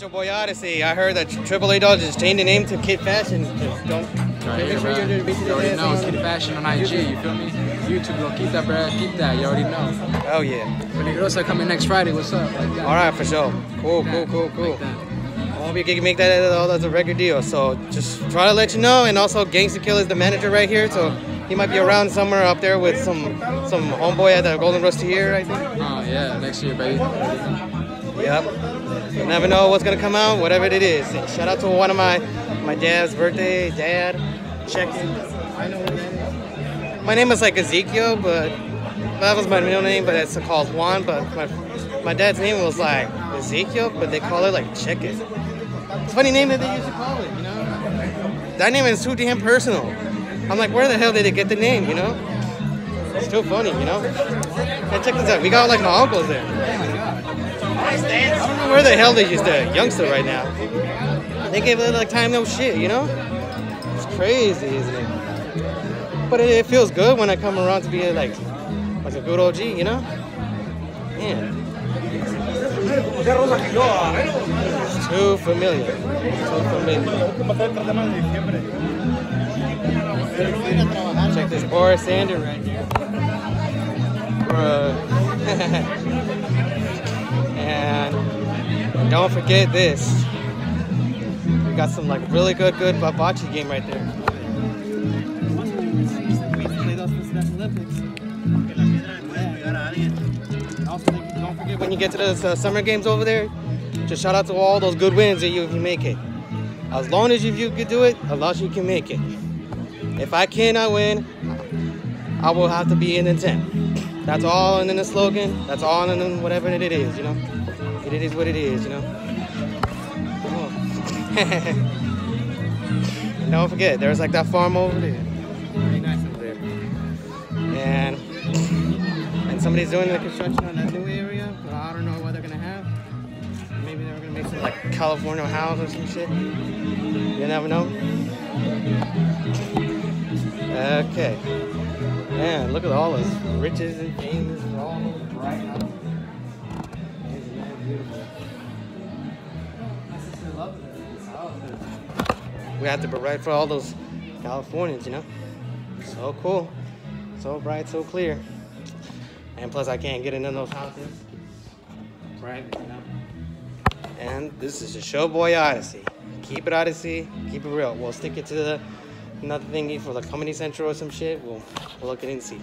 Show Boy Odyssey. I heard that Triple A just changed the name to Kid Fashion. Don't Right here, sure you're doing You already know. It's Kid Fashion on IG. You feel me? YouTube, bro. Keep that, bro. Keep that. You already know. Oh yeah. Peligrosa coming next Friday. What's up? Like. All right, for sure. Cool, Like cool, cool, cool. Like. I hope you can make that all as a record deal. So just try to let you know. And also, Gangsta Kill is the manager right here, so he might be around somewhere up there with some some homeboy at the Golden Rusty here. I think. Oh yeah, next year, baby. Yep. You never know what's gonna come out, whatever it is. And shout out to one of my my dad's birthday. Dad, check it. I know what that is. My name is like Ezekiel, but that was my middle name, but it's called Juan. But my my dad's name was like Ezekiel, but they call it like Chicken. It's a funny name that they used to call it, you know. That name is too damn personal. I'm like, where the hell did they get the name, you know? It's too funny, you know. And check this out, we got like my uncles there. I don't know where the hell they used the uh, youngster right now. They gave it like time no shit, you know? It's crazy, isn't it? But it, it feels good when I come around to be like like a good OG, you know? Man. It's too familiar. Too familiar. Check this Boris Sander right here. And don't forget this. We got some like really good, good bocce game right there. Also don't forget when you get to those uh, summer games over there, just shout out to all those good wins that you, you make it. As long as you, you can do it, as long as you can make it. If I cannot win, I will have to be in the tent. That's all in the slogan. That's all in whatever it is, you know. It is what it is, you know. Don't forget, there's like that farm over there. Very nice over there. And and somebody's doing the construction on that new area, but I don't know what they're gonna have. Maybe they're gonna make some like California house or some shit. You never know. Okay. Man, look at all those riches and and all those bright out. Isn't that beautiful? My sister loves this. We have to provide for all those Californians, you know? So cool. So bright, so clear. And plus I can't get into those houses. Right, you know? And this is the Showboy Odyssey. Keep it Odyssey, keep it real. We'll stick it to the another thingy for the Comedy Central or some shit. We'll, we'll look at it and see.